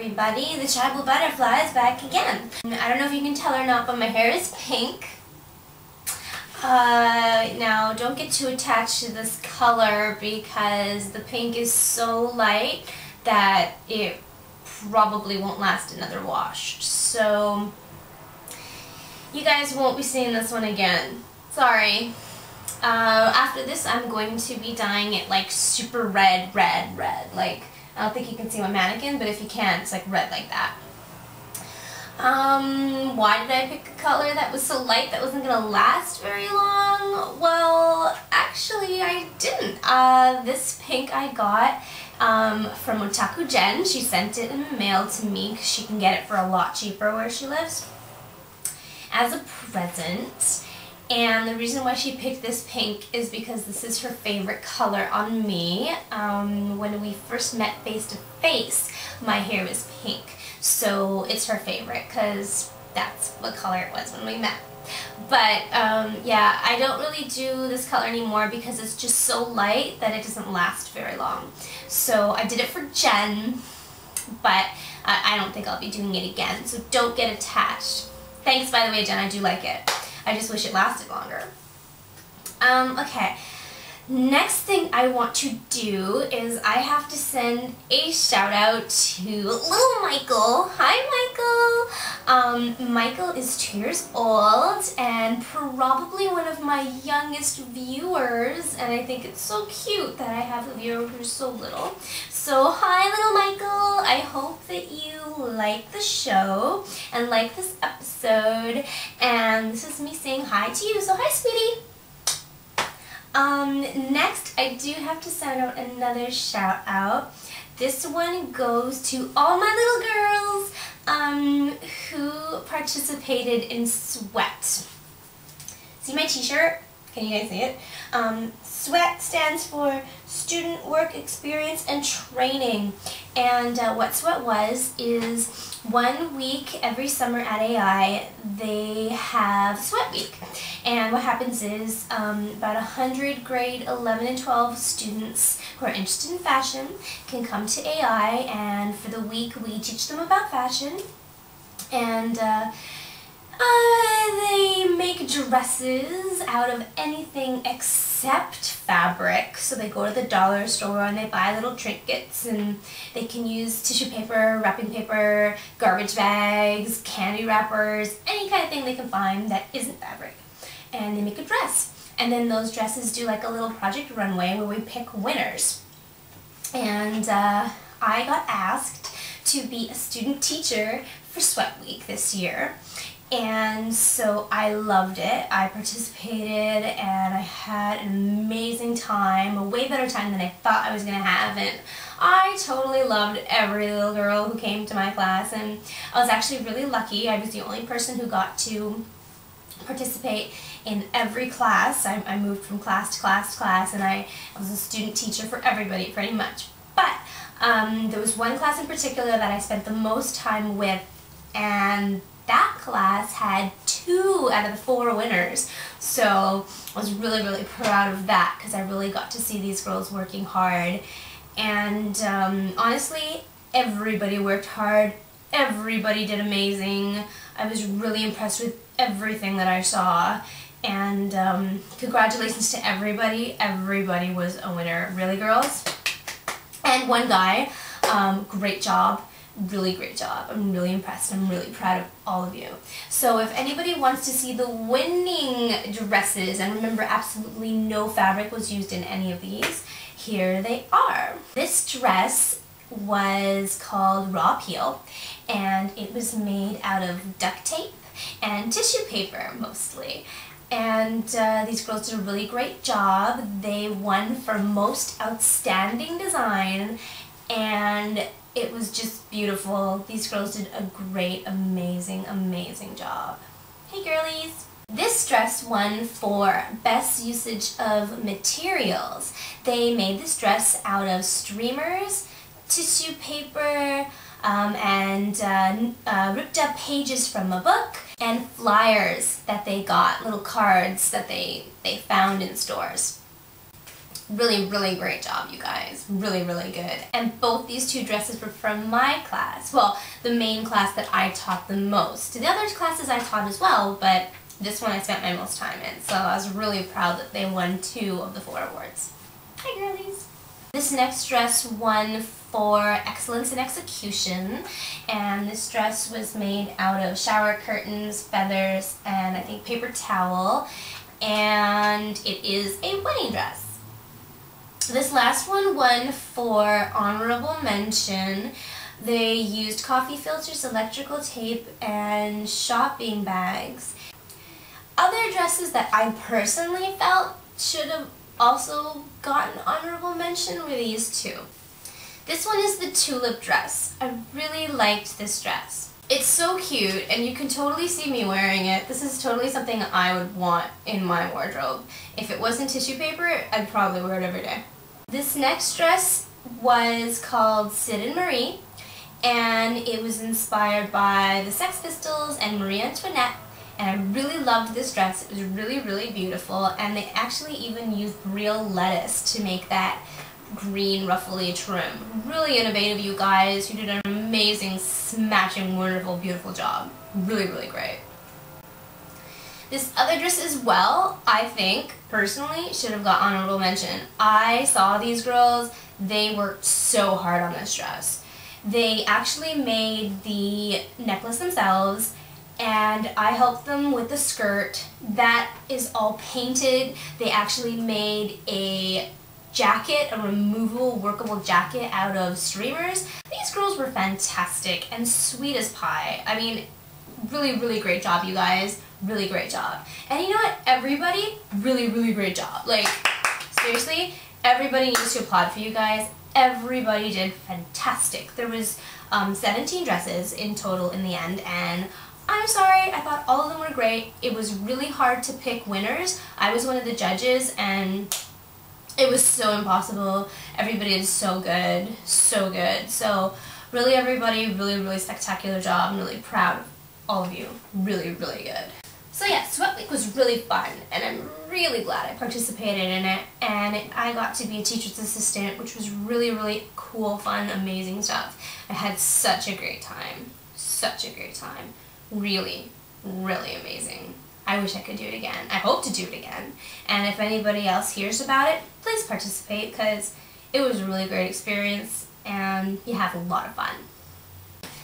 everybody, the Tribal Butterfly is back again. I don't know if you can tell or not, but my hair is pink. Uh, now, don't get too attached to this color because the pink is so light that it probably won't last another wash. So, you guys won't be seeing this one again. Sorry. Uh, after this, I'm going to be dyeing it like super red, red, red. Like, I don't think you can see my mannequin, but if you can, it's like red like that. Um, why did I pick a color that was so light that wasn't going to last very long? Well, actually I didn't. Uh, this pink I got um, from Otaku Jen. She sent it in the mail to me because she can get it for a lot cheaper where she lives as a present. And the reason why she picked this pink is because this is her favorite color on me. Um, when we first met face to face, my hair was pink. So it's her favorite because that's what color it was when we met. But um, yeah, I don't really do this color anymore because it's just so light that it doesn't last very long. So I did it for Jen, but I don't think I'll be doing it again. So don't get attached. Thanks, by the way, Jen. I do like it. I just wish it lasted longer. Um, okay. Next thing I want to do is I have to send a shout out to little Michael. Hi Michael! Um, Michael is two years old and probably one of my youngest viewers and I think it's so cute that I have a viewer who's so little. So hi little Michael! I hope that you like the show and like this episode and this is me saying hi to you. So hi sweetie! Um, next, I do have to send out another shout out. This one goes to all my little girls um, who participated in Sweat. See my t-shirt? Can you guys see it? Um, SWEAT stands for Student Work Experience and Training. And uh, what SWEAT was is one week every summer at AI, they have Sweat Week. And what happens is um, about 100 grade 11 and 12 students who are interested in fashion can come to AI and for the week we teach them about fashion. And uh, uh, they make dresses out of anything except fabric. So they go to the dollar store and they buy little trinkets and they can use tissue paper, wrapping paper, garbage bags, candy wrappers, any kind of thing they can find that isn't fabric. And they make a dress. And then those dresses do like a little project runway where we pick winners. And uh, I got asked to be a student teacher for Sweat Week this year. And so I loved it. I participated and I had an amazing time, a way better time than I thought I was going to have. And I totally loved every little girl who came to my class. And I was actually really lucky. I was the only person who got to participate in every class. I, I moved from class to class to class and I, I was a student teacher for everybody pretty much. But um, there was one class in particular that I spent the most time with and class had two out of the four winners. So I was really, really proud of that because I really got to see these girls working hard. And um, honestly, everybody worked hard. Everybody did amazing. I was really impressed with everything that I saw. And um, congratulations to everybody. Everybody was a winner. Really, girls? And one guy, um, great job really great job. I'm really impressed. I'm really proud of all of you. So if anybody wants to see the winning dresses, and remember absolutely no fabric was used in any of these, here they are. This dress was called Raw Peel, and it was made out of duct tape and tissue paper mostly. And uh, these girls did a really great job. They won for most outstanding design and it was just beautiful. These girls did a great, amazing, amazing job. Hey girlies! This dress won for best usage of materials. They made this dress out of streamers, tissue paper, um, and uh, uh, ripped up pages from a book, and flyers that they got, little cards that they, they found in stores. Really, really great job, you guys. Really, really good. And both these two dresses were from my class. Well, the main class that I taught the most. The other classes I taught as well, but this one I spent my most time in. So I was really proud that they won two of the four awards. Hi, girlies. This next dress won for Excellence in Execution and this dress was made out of shower curtains, feathers, and I think paper towel and it is a wedding dress. This last one won for honorable mention. They used coffee filters, electrical tape, and shopping bags. Other dresses that I personally felt should have also gotten honorable mention were these two. This one is the tulip dress. I really liked this dress. It's so cute and you can totally see me wearing it. This is totally something I would want in my wardrobe. If it wasn't tissue paper, I'd probably wear it every day. This next dress was called Sid and Marie and it was inspired by the Sex Pistols and Marie Antoinette and I really loved this dress. It was really, really beautiful and they actually even used real lettuce to make that green ruffly trim. Really innovative, you guys. You did an amazing, smashing, wonderful, beautiful job. Really, really great. This other dress as well, I think, personally, should have got honorable mention. I saw these girls, they worked so hard on this dress. They actually made the necklace themselves, and I helped them with the skirt. That is all painted. They actually made a jacket, a removable workable jacket out of streamers. These girls were fantastic and sweet as pie. I mean, really, really great job, you guys. Really great job. And you know what? Everybody, really, really great job. Like, seriously, everybody needs to applaud for you guys. Everybody did fantastic. There was um, 17 dresses in total in the end, and I'm sorry, I thought all of them were great. It was really hard to pick winners. I was one of the judges, and it was so impossible. Everybody is so good, so good. So really everybody, really, really spectacular job. I'm really proud of all of you. Really, really good. So yeah, Sweat Week was really fun, and I'm really glad I participated in it, and I got to be a teacher's assistant, which was really, really cool, fun, amazing stuff. I had such a great time. Such a great time. Really, really amazing. I wish I could do it again. I hope to do it again. And if anybody else hears about it, please participate because it was a really great experience and you have a lot of fun.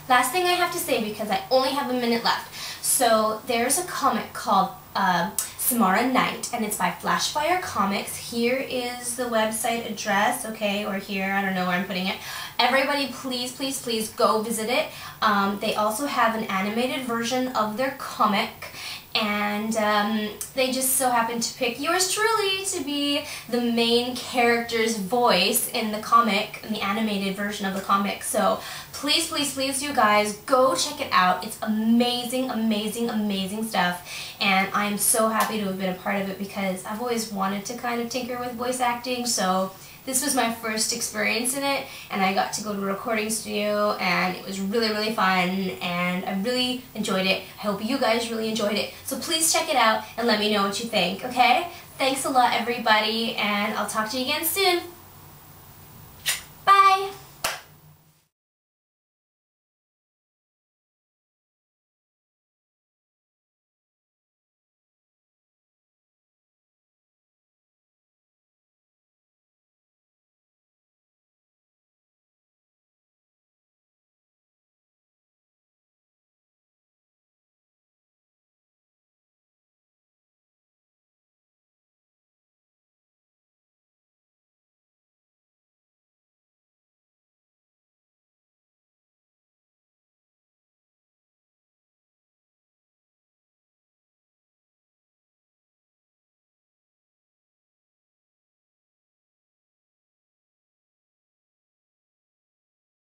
Last thing I have to say because I only have a minute left. So there's a comic called uh, Samara Knight and it's by Flashfire Comics. Here is the website address, okay, or here, I don't know where I'm putting it. Everybody please, please, please go visit it. Um, they also have an animated version of their comic and um, they just so happened to pick yours truly to be the main character's voice in the comic, in the animated version of the comic. So please, please, please, you guys, go check it out. It's amazing, amazing, amazing stuff. And I'm so happy to have been a part of it because I've always wanted to kind of tinker with voice acting. So this was my first experience in it and I got to go to a recording studio and it was really really fun and I really enjoyed it. I hope you guys really enjoyed it. So please check it out and let me know what you think, okay? Thanks a lot everybody and I'll talk to you again soon.